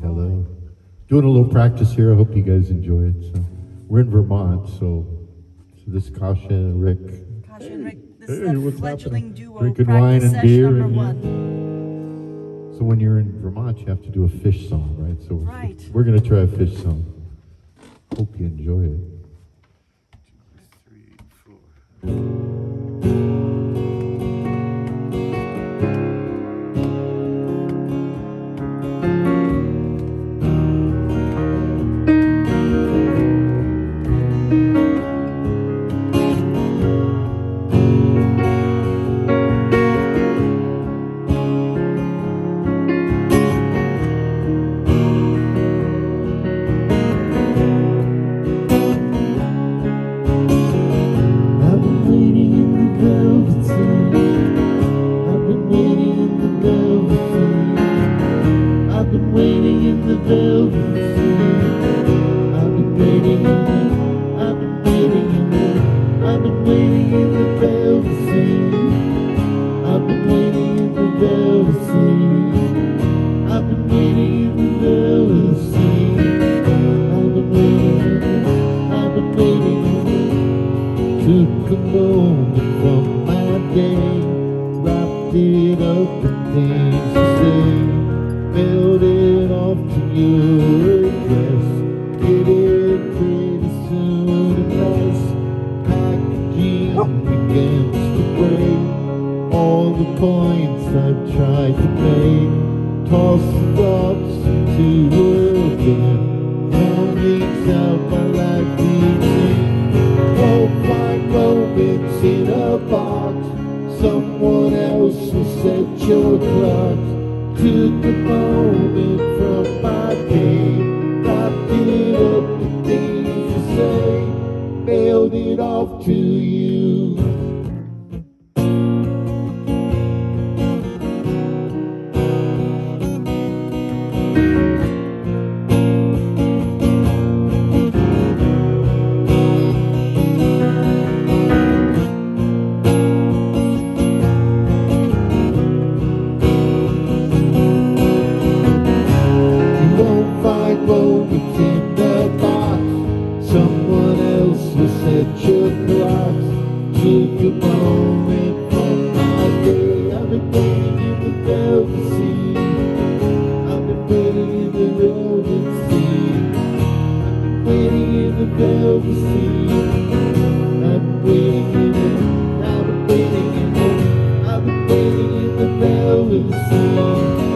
hello. Doing a little practice here. I hope you guys enjoy it. So we're in Vermont, so so this is Kasia and Rick. Kasia and Rick, this Hey, is the fledgling happening? duo Drinking practice wine and session beer number and- one. So when you're in Vermont, you have to do a Phish song, right? So we're, Right. we're gonna try a Phish song. Hope you enjoy it. Took a moment from my day, wrapped it up in things to say, it off to your address, get it pretty soon and nice, packaging oh. begins to break, all the points I've tried to make, toss the thoughts into a bin, leaks out my life beating. Won't find moments in a box. Someone else will set your clock. Took a moment from my day, it up in things to say, mailed it off to you. I've been waiting in the bell with the sea.